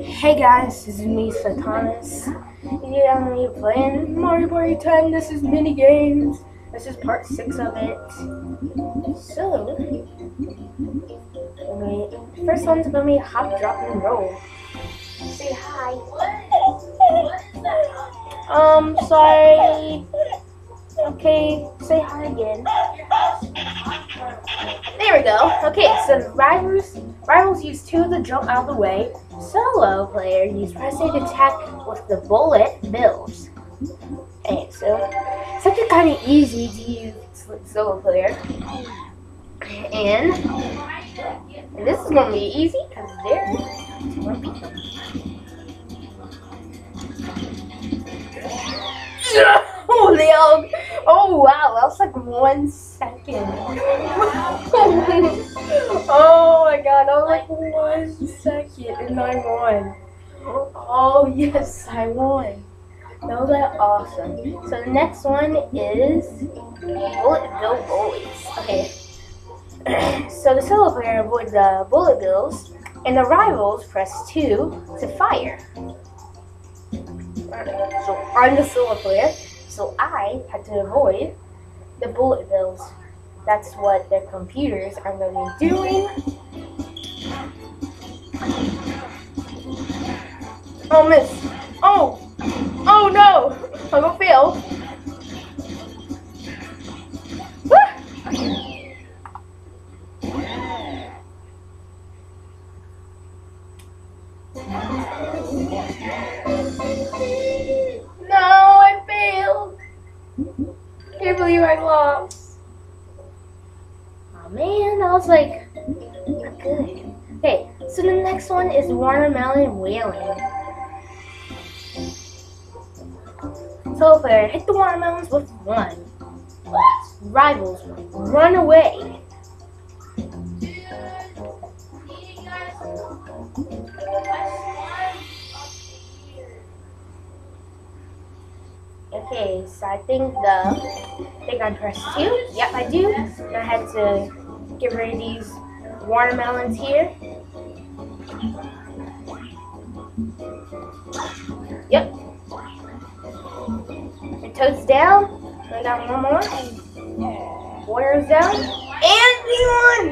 Hey guys, this is me, Satanas. Yeah, I'm gonna be playing Mario Party 10. This is mini games. This is part six of it. So, wait, first one's gonna be hop, drop, and roll. Say hi. Um, sorry. Okay, say hi again. There we go. Okay, so the rivals rivals use two to jump out of the way. Solo player use press A to attack with the bullet bills. Okay, so it's actually kind of easy to use solo player. And, this is gonna be easy because there's one people. Oh, Leo. Oh, wow. That was like one second. oh, my God. That was like one second and I won. Oh, yes. I won. That was like awesome. So the next one is Bullet Bill Bullies. Okay. so the solo player avoids the uh, bullet bills, and the rivals press 2 to fire. So I'm the solo player, so I had to avoid the bullet bills. That's what the computers are going to be doing. Oh, miss. Oh! Oh no! I'm gonna fail. No. Believe I lost. Oh man, I was like, good. Okay, so the next one is watermelon whaling. So player, hit the watermelons with one. Rivals, run away. Okay, so I think the I think I pressed two. Yep, I do. I had to get rid of these watermelons here. Yep. The toad's down. I got one more. Wario's down. And we won!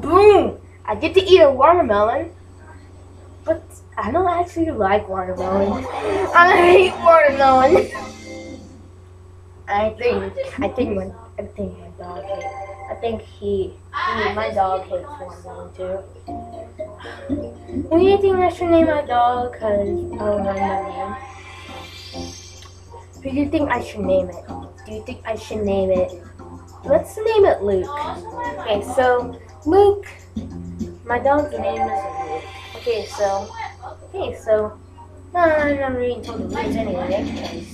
Boom! I get to eat a watermelon. But I don't actually like watermelon. I hate watermelon. I think I think my I think my dog hates I think he, he my dog hates watermelon too. You think I should name my dog? Cause I don't know my name. Who do you think I should name it? Do you think I should name it? Let's name it Luke. Okay, so Luke. My dog's name is Luke. Okay, so okay, so no, I'm not reading told the rules anyway.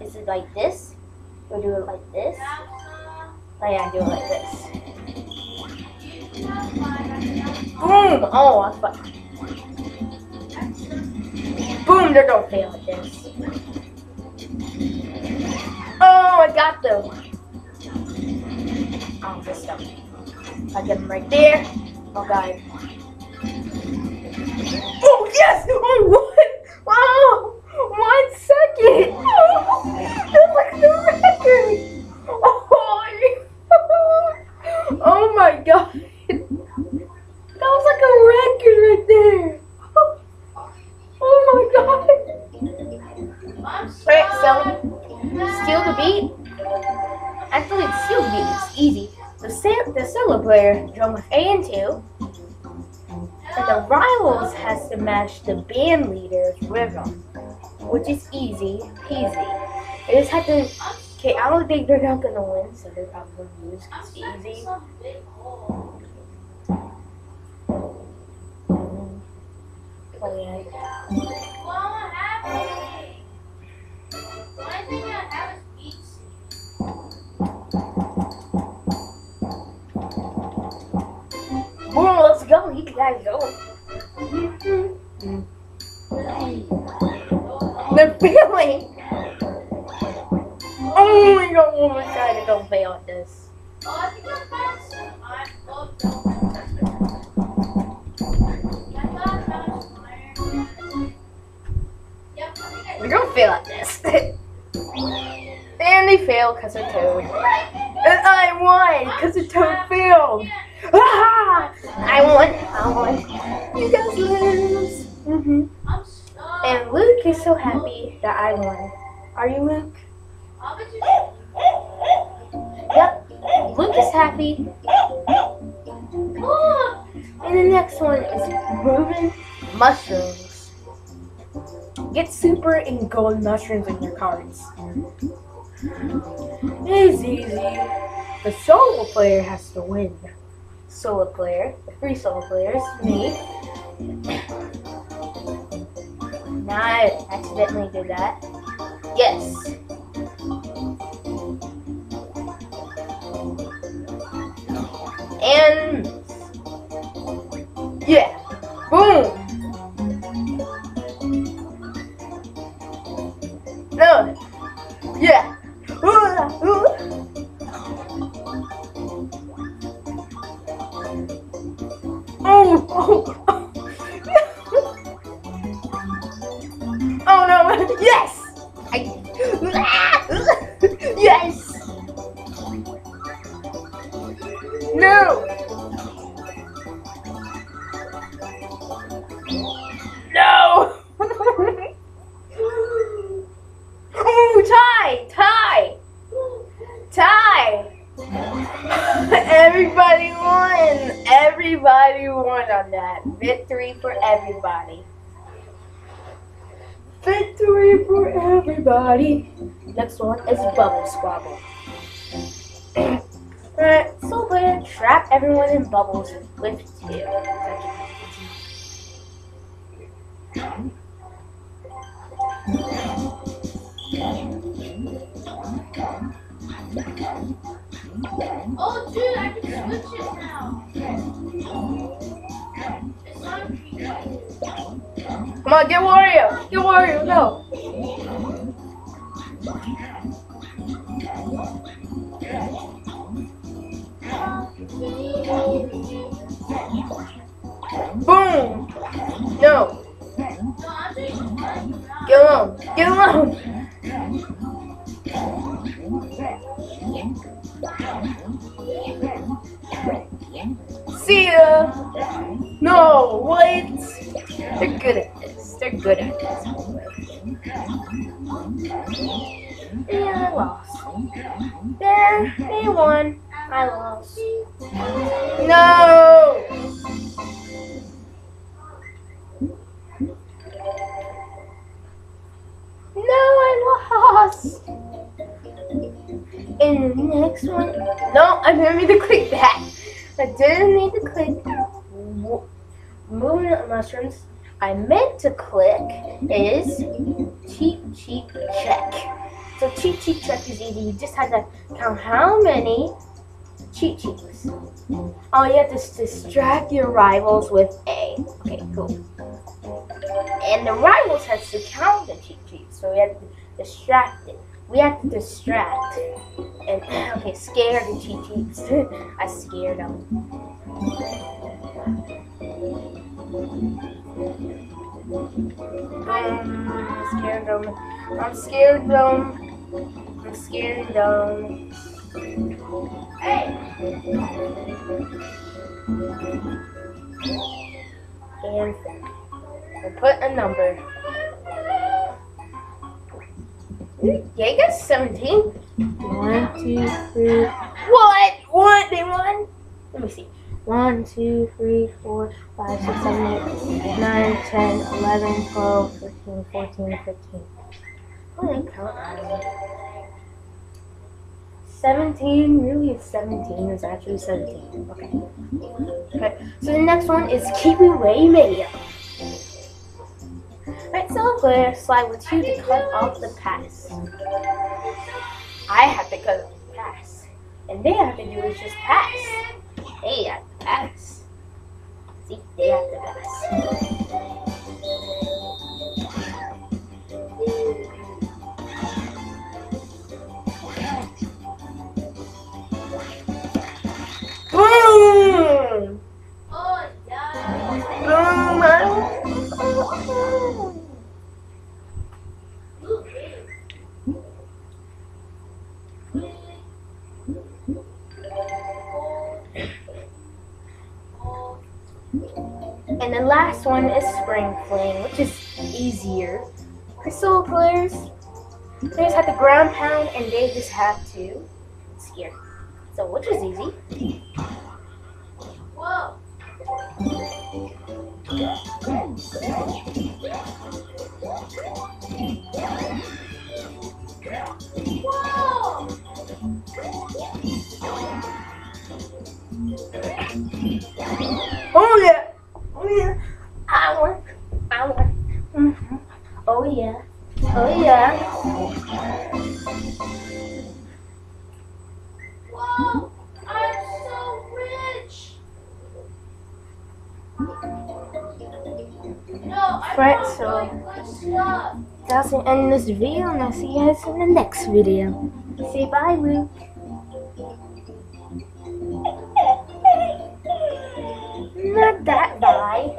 Is, it like this? Or do it like this? Oh yeah, do it like this. Boom! Oh, I fuck. Boom! They're gonna fail at this. Oh, I got them. Oh, this stuff. I get them right there. Oh god. Oh yes! I won! Wow! One second! That's like the record! Oh, oh my god! That was like a record right there! Oh my god! Alright, so steal the beat. Actually, the steal the beat is easy. The, the solo player drum with A and 2, rivals has to match the band leader's rhythm, which is easy peasy. They just have to. Okay, I don't think they're not gonna win, so they're probably lose. It's easy. Boom, let's go. You guys go. wait. Oh my god, oh my god, I don't fail at this. We're gonna fail at this. and they failed because of Toad. And I won because of Toad failed. Ah! I won, I won. You guys lose. Mm -hmm. And Luke is so happy that I won. Are you, Luke? Yep. Luke is happy. And the next one is moving mushrooms. Get super and gold mushrooms in your cards. It's easy. The solo player has to win. Solo player, the three solo players, me. Now I accidentally did that. Yes. And yeah, boom. No! No! oh, tie! Tie! Tie! Everybody won! Everybody won on that. Victory for everybody. Victory for everybody. Next one is Bubble Squabble. Alright, so we're trap everyone in bubbles with two. Oh, dude, I can switch it now. It's not a Come on, get Wario! Get Wario, go! Boom! No! Get alone! Get alone! See ya! No, what? They're good at this. They're good at this. Yeah, I lost. There, they won. I lost. No! No, I lost. And the next one, no, I didn't mean to click that. I didn't need to click moving mushrooms. I meant to click is Cheep, Cheep Check. So Cheep, Cheep Check is easy. You just have to count how many cheat cheats. Oh, you have to distract your rivals with A. Okay, cool. And the rivals has to count the cheat sheets, so we have to distract it. We have to distract. And okay, scare the cheat sheets. I scared them. Um, scared them. I'm scared them. I'm scared them. Hey, And I put a number. Yeah, you 17. One, two, three. What? What? They won? Let me see. One, two, three, four, five, six, seven, eight, nine, ten, eleven, twelve, thirteen, fourteen, fifteen. I didn't count on 17, really it's 17, it's actually 17. Okay. Okay, so the next one is Kiwi Way Mayo. Right, so player slide with you to cut off the pass. I have to cut off the pass. And they have to do is just pass. They have to pass. See, they have to pass. Solo players, they just have to ground pound and they just have to steer. So which is easy. Whoa. Whoa. Oh yeah! Oh yeah! Power! Power! hmm Oh yeah! Oh yeah! Whoa. I'm so rich. No, Right, so- my good stuff. That's the end of this video, and I'll see you guys in the next video. Say bye, Luke. Not that bye.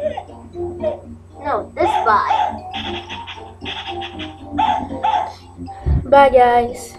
No, this bye. Bye, guys.